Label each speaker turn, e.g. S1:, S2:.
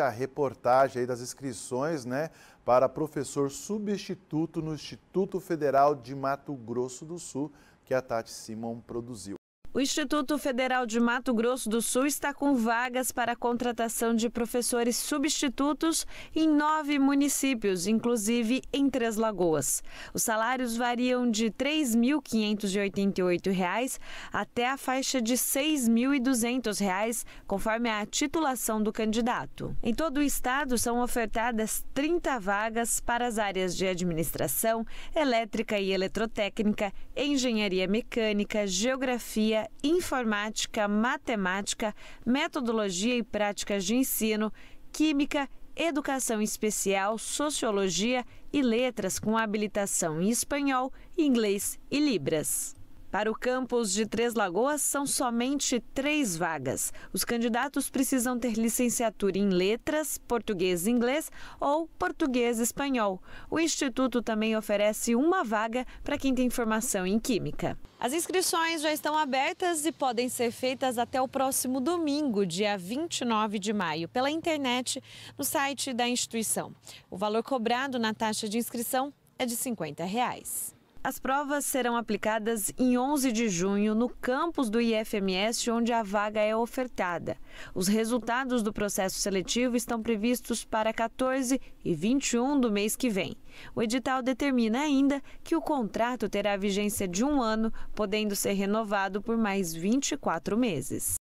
S1: A reportagem das inscrições né, para professor substituto no Instituto Federal de Mato Grosso do Sul, que a Tati Simon produziu.
S2: O Instituto Federal de Mato Grosso do Sul está com vagas para a contratação de professores substitutos em nove municípios, inclusive em Três Lagoas. Os salários variam de R$ 3.588 até a faixa de R$ 6.200, conforme a titulação do candidato. Em todo o estado, são ofertadas 30 vagas para as áreas de administração, elétrica e eletrotécnica, engenharia mecânica, geografia, informática, matemática, metodologia e práticas de ensino, química, educação especial, sociologia e letras com habilitação em espanhol, inglês e libras. Para o campus de Três Lagoas, são somente três vagas. Os candidatos precisam ter licenciatura em letras, português e inglês ou português e espanhol. O Instituto também oferece uma vaga para quem tem formação em química. As inscrições já estão abertas e podem ser feitas até o próximo domingo, dia 29 de maio, pela internet no site da instituição. O valor cobrado na taxa de inscrição é de 50 reais. As provas serão aplicadas em 11 de junho no campus do IFMS, onde a vaga é ofertada. Os resultados do processo seletivo estão previstos para 14 e 21 do mês que vem. O edital determina ainda que o contrato terá vigência de um ano, podendo ser renovado por mais 24 meses.